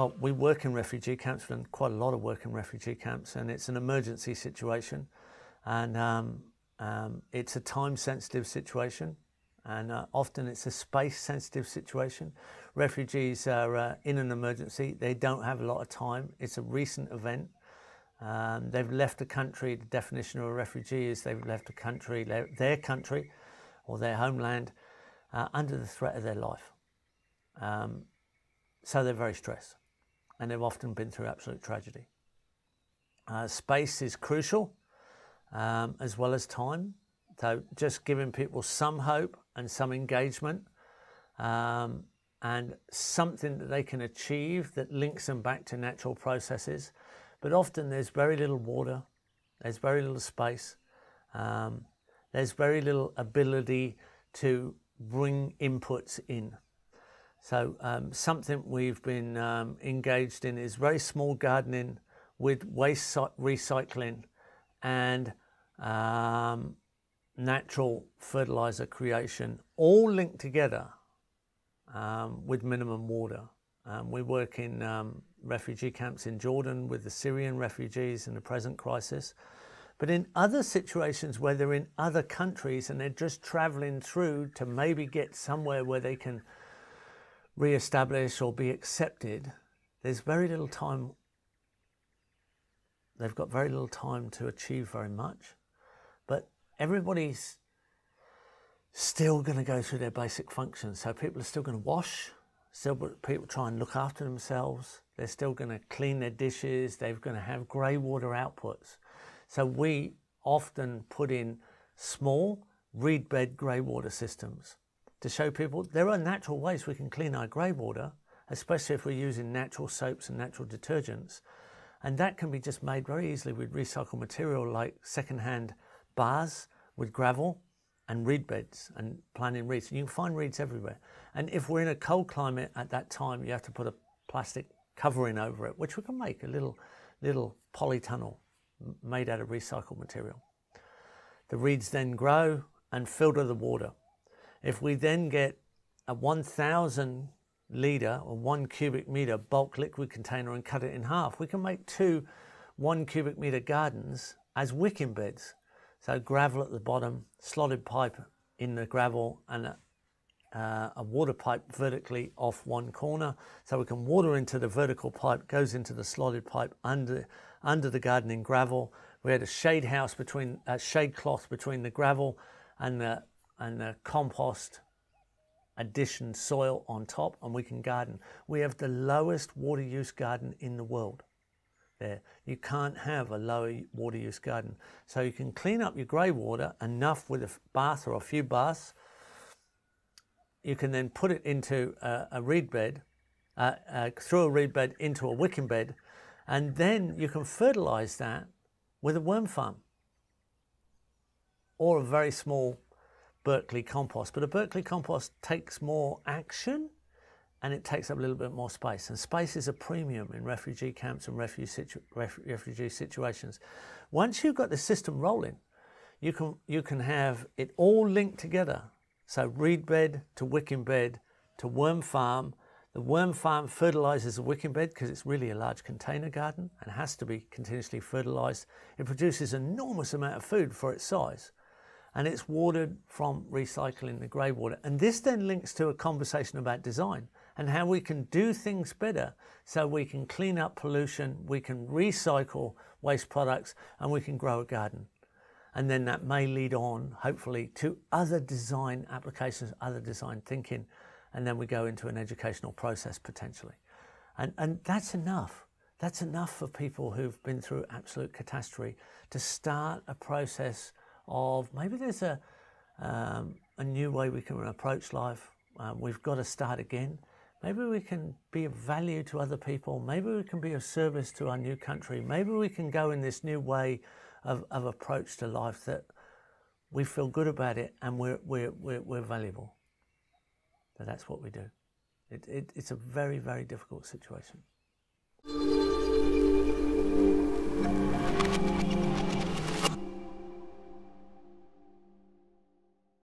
Well, we work in refugee camps, we've done quite a lot of work in refugee camps, and it's an emergency situation. And um, um, it's a time sensitive situation, and uh, often it's a space sensitive situation. Refugees are uh, in an emergency, they don't have a lot of time. It's a recent event. Um, they've left a country. The definition of a refugee is they've left a country, their country or their homeland, uh, under the threat of their life. Um, so they're very stressed and they've often been through absolute tragedy. Uh, space is crucial um, as well as time. So just giving people some hope and some engagement um, and something that they can achieve that links them back to natural processes. But often there's very little water, there's very little space, um, there's very little ability to bring inputs in. So um, something we've been um, engaged in is very small gardening with waste recycling and um, natural fertilizer creation, all linked together um, with minimum water. Um, we work in um, refugee camps in Jordan with the Syrian refugees in the present crisis. But in other situations where they're in other countries and they're just traveling through to maybe get somewhere where they can re-establish or be accepted, there's very little time. They've got very little time to achieve very much. But everybody's still going to go through their basic functions. So people are still going to wash, still people try and look after themselves. They're still going to clean their dishes. They're going to have grey water outputs. So we often put in small reed bed grey water systems to show people there are natural ways we can clean our grey water, especially if we're using natural soaps and natural detergents. And that can be just made very easily with recycled material like second-hand bars with gravel and reed beds and planting reeds. And you can find reeds everywhere. And if we're in a cold climate at that time, you have to put a plastic covering over it, which we can make a little, little polytunnel made out of recycled material. The reeds then grow and filter the water. If we then get a 1,000 litre or one cubic metre bulk liquid container and cut it in half, we can make two one cubic metre gardens as wicking beds. So gravel at the bottom, slotted pipe in the gravel and a, uh, a water pipe vertically off one corner. So we can water into the vertical pipe, goes into the slotted pipe under, under the garden gardening gravel. We had a shade house between, a shade cloth between the gravel and the, and the compost addition soil on top and we can garden. We have the lowest water use garden in the world there. You can't have a low water use garden. So you can clean up your grey water enough with a bath or a few baths. You can then put it into a, a reed bed, uh, uh, through a reed bed into a wicking bed, and then you can fertilise that with a worm farm or a very small Berkeley compost. But a Berkeley compost takes more action and it takes up a little bit more space. And space is a premium in refugee camps and refugee, situ refugee situations. Once you've got the system rolling, you can, you can have it all linked together. So reed bed to wicking bed to worm farm. The worm farm fertilizes the wicking bed because it's really a large container garden and has to be continuously fertilized. It produces enormous amount of food for its size and it's watered from recycling the grey water. And this then links to a conversation about design and how we can do things better so we can clean up pollution, we can recycle waste products, and we can grow a garden. And then that may lead on, hopefully, to other design applications, other design thinking, and then we go into an educational process potentially. And, and that's enough. That's enough for people who've been through absolute catastrophe to start a process of maybe there's a, um, a new way we can approach life. Um, we've got to start again. Maybe we can be of value to other people. Maybe we can be of service to our new country. Maybe we can go in this new way of, of approach to life that we feel good about it and we're, we're, we're, we're valuable. So that's what we do. It, it, it's a very, very difficult situation.